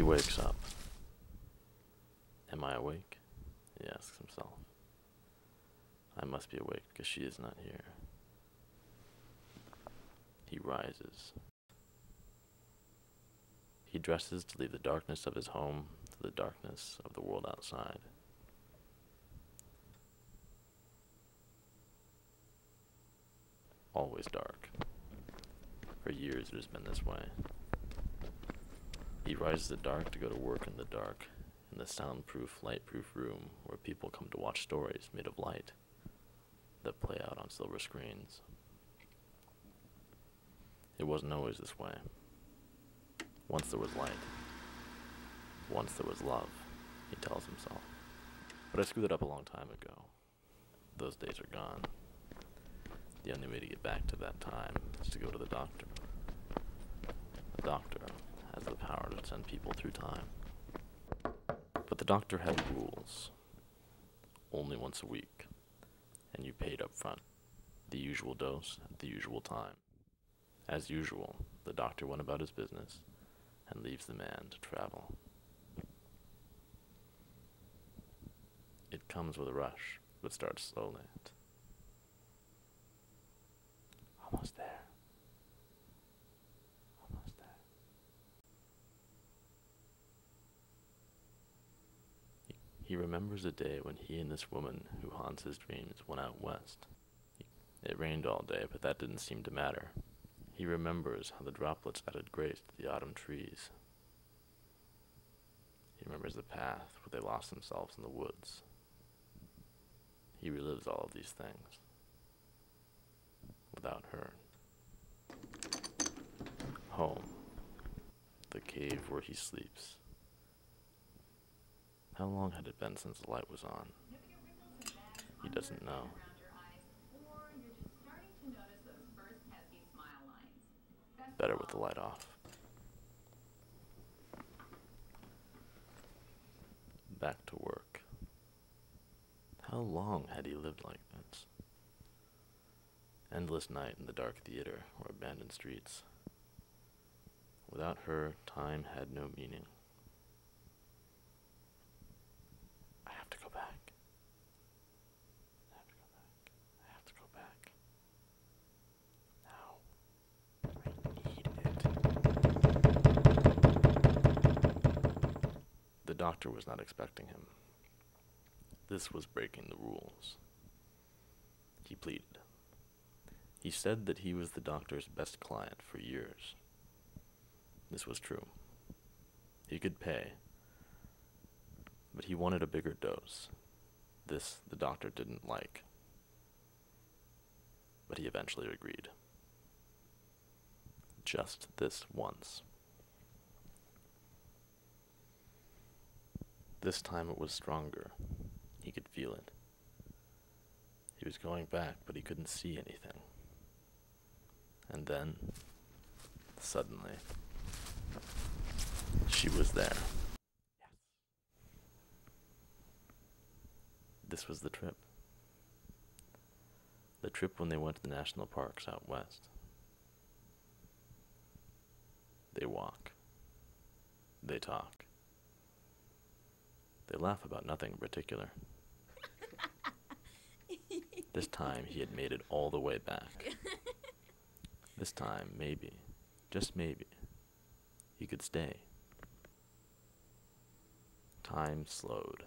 He wakes up. Am I awake? He asks himself. I must be awake because she is not here. He rises. He dresses to leave the darkness of his home to the darkness of the world outside. Always dark. For years it has been this way. He rises at dark to go to work in the dark, in the soundproof, lightproof room where people come to watch stories made of light that play out on silver screens. It wasn't always this way. Once there was light. Once there was love, he tells himself. But I screwed it up a long time ago. Those days are gone. The only way to get back to that time is to go to the doctor. The doctor the power to send people through time. But the doctor had rules. Only once a week. And you paid up front. The usual dose at the usual time. As usual, the doctor went about his business and leaves the man to travel. It comes with a rush, but starts slowly. Almost there. Almost there. He, remembers a day when he and this woman who haunts his dreams went out west. It rained all day, but that didn't seem to matter. He remembers how the droplets added grace to the autumn trees. He remembers the path where they lost themselves in the woods. He relives all of these things without her. Home, the cave where he sleeps. How long had it been since the light was on? He doesn't know. Better with the light off. Back to work. How long had he lived like this? Endless night in the dark theater or abandoned streets. Without her, time had no meaning. I have to go back. I have to go back. I have to go back. The doctor was not expecting him. This was breaking the rules. He pleaded. He said that he was the doctor's best client for years. This was true. He could pay, he wanted a bigger dose. This the doctor didn't like, but he eventually agreed. Just this once. This time it was stronger. He could feel it. He was going back, but he couldn't see anything. And then, suddenly, she was there. This was the trip. The trip when they went to the national parks out west. They walk. They talk. They laugh about nothing in particular. this time he had made it all the way back. This time, maybe, just maybe, he could stay. Time slowed.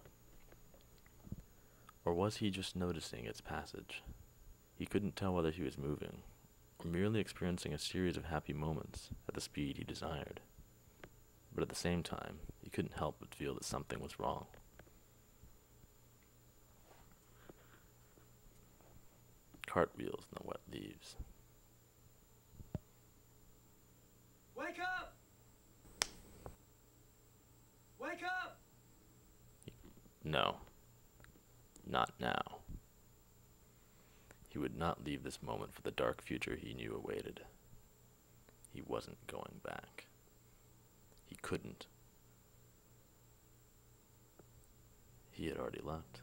Or was he just noticing its passage? He couldn't tell whether he was moving, or merely experiencing a series of happy moments at the speed he desired. But at the same time, he couldn't help but feel that something was wrong. Cartwheels in the wet leaves. Wake up! Wake up! No. Not now. He would not leave this moment for the dark future he knew awaited. He wasn't going back. He couldn't. He had already left.